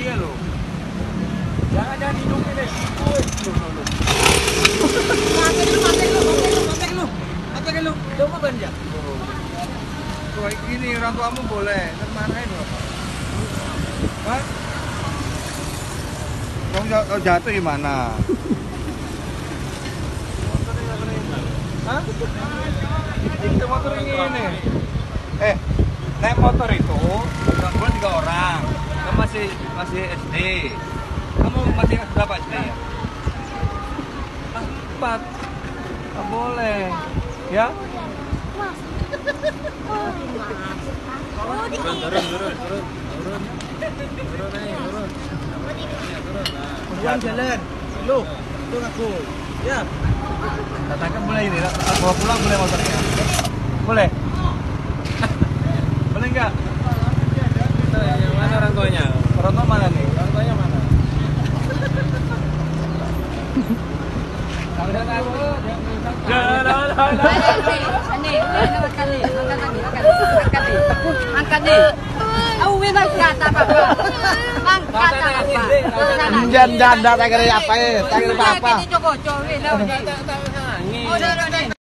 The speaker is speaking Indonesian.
Jangan jangan hidungin deh. Woi, lu lu. Mati lu, mati lu, mati lu, mati lu. Mati lu. Coba belanja. Tuh gini orang tuamu boleh, loh. Hah? Kamu jatuh, gimana? Hah? Itu motor ini ini. Eh, naik motor itu tiga orang. Masih masih SD. Kamu masih berapa SD ya? Empat. Nggak boleh. Ya? Turun, turun, turun, turun. Turun. Turun aja, turun. Jalan jalan. Lu, lu ngaku. Ya. Katakan boleh ini, bawa pulang boleh motornya? Boleh nggak? Itu yang mana orang tuanya? Orang tua mana nih? Tuanya mana? Jangan, jangan, jangan. Angkat kali, angkat lagi, angkat, angkat nih, angkat nih. Aku apa-apa. Angkat apa? Jangan jangan tak kira apa ya, tak kira apa. Ini. Oh.